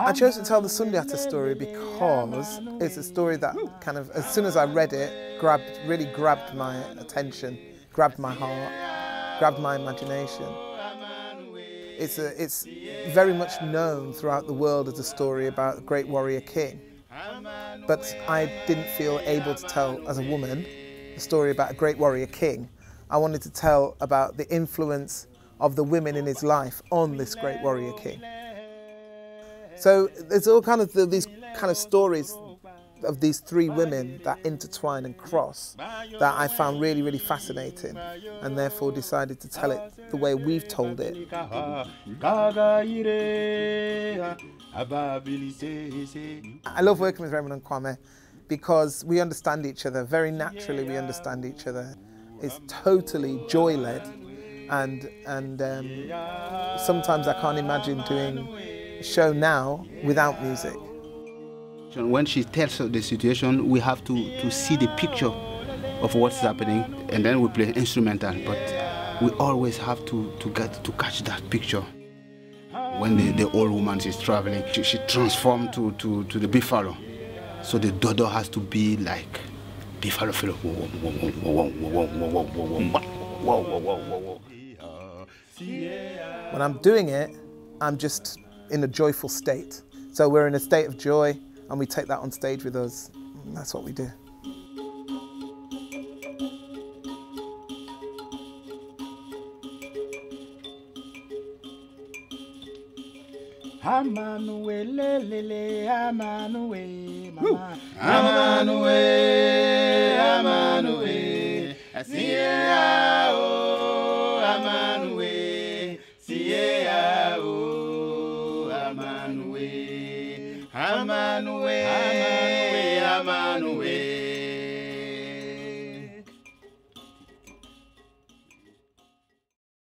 I chose to tell the Sundiata story because it's a story that kind of, as soon as I read it, grabbed, really grabbed my attention, grabbed my heart, grabbed my imagination. It's, a, it's very much known throughout the world as a story about a great warrior king. But I didn't feel able to tell, as a woman, a story about a great warrior king. I wanted to tell about the influence of the women in his life on this great warrior king. So there's all kind of the, these kind of stories of these three women that intertwine and cross that I found really, really fascinating and therefore decided to tell it the way we've told it. I love working with Raymond and Kouame because we understand each other, very naturally we understand each other. It's totally joy-led and, and um, sometimes I can't imagine doing show now without music. When she tells us the situation, we have to, to see the picture of what's happening and then we play instrumental, but we always have to, to get to catch that picture. When the, the old woman is traveling, she, she transforms to, to, to the buffalo. So the dodo has to be like buffalo fellow. When I'm doing it, I'm just in a joyful state. So we're in a state of joy and we take that on stage with us. And that's what we do. Mama Amanuwe Amanuwe Amanuwe